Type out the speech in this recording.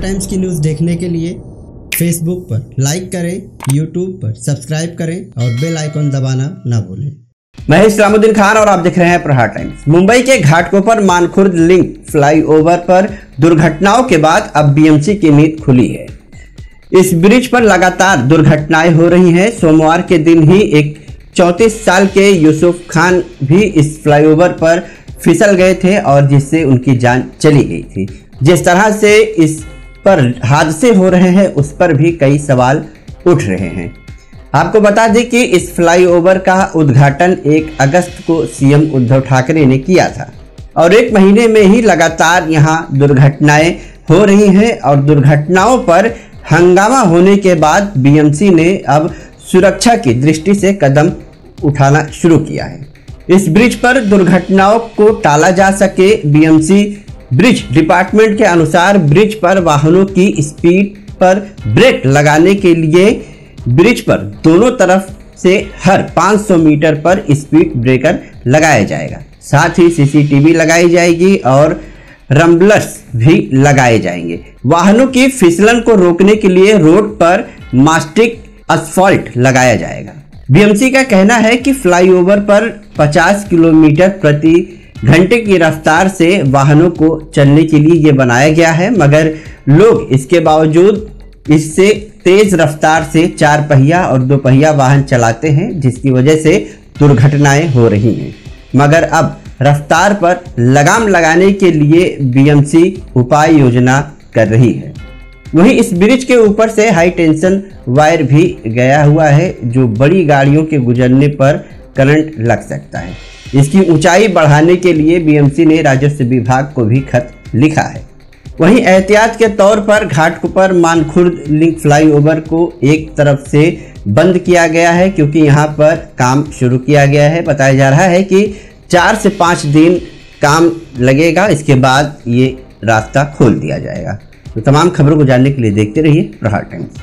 Times की news देखने के लिए फेसबुक पर लाइक करें यूट्यूब पर सब्सक्राइब करें और बेल आइकन दबाना ना भूलें। मैं इस्लामुद्दीन खान और आप देख रहे हैं प्रहार टाइम्स मुंबई के घाटकोपर मानखुर्द लिंक फ्लाईओवर पर दुर्घटनाओं के बाद अब बीएमसी की नींद खुली है। इस ब्रिज पर लगातार दुर्घटनाएँ हो रही हैं। सोमवार के दिन ही एक 34 साल के यूसुफ खान भी इस फ्लाईओवर पर फिसल गए थे और जिससे उनकी जान चली गई थी। जिस तरह से इस पर हादसे हो रहे हैं, उस पर भी कई सवाल उठ रहे हैं। आपको बता दें कि इस फ्लाईओवर का उद्घाटन 1 अगस्त को सीएम उद्धव ठाकरे ने किया था। और एक महीने में ही लगातार यहाँ दुर्घटनाएँ हो रही हैं और दुर्घटनाओं पर हंगामा होने के बाद बीएमसी ने अब सुरक्षा की दृष्टि से कदम उठाना शुरू किया है। इस ब्रिज पर दुर्घटनाओं को टाला जा सके बीएमसी ब्रिज डिपार्टमेंट के अनुसार ब्रिज पर वाहनों की स्पीड पर ब्रेक लगाने के लिए ब्रिज पर दोनों तरफ़ से हर 500 मीटर पर स्पीड ब्रेकर लगाया जाएगा। साथ ही सीसीटीवी लगाई जाएगी और रम्बलर्स भी लगाए जाएँगे। वाहनों की फिसलन को रोकने के लिए रोड पर मास्टिक असफॉल्ट लगाया जाएगा। बीएमसी का कहना है कि फ्लाईओवर पर 50 किलोमीटर प्रति घंटे की रफ्तार से वाहनों को चलने के लिए ये बनाया गया है, मगर लोग इसके बावजूद इससे तेज रफ्तार से चार पहिया और दो पहिया वाहन चलाते हैं, जिसकी वजह से दुर्घटनाएँ हो रही हैं। मगर अब रफ्तार पर लगाम लगाने के लिए बीएमसी उपाय योजना कर रही है। वहीं इस ब्रिज के ऊपर से हाई टेंशन वायर भी गया हुआ है, जो बड़ी गाड़ियों के गुजरने पर करंट लग सकता है। इसकी ऊंचाई बढ़ाने के लिए बीएमसी ने राजस्व विभाग को भी खत लिखा है। वहीं एहतियात के तौर पर घाटकुपर मानखुर्द लिंक फ्लाईओवर को एक तरफ़ से बंद किया गया है, क्योंकि यहाँ पर काम शुरू किया गया है। बताया जा रहा है कि चार से पाँच दिन काम लगेगा, इसके बाद ये रास्ता खोल दिया जाएगा। तो तमाम खबरों को जानने के लिए देखते रहिए प्रहार टाइम्स।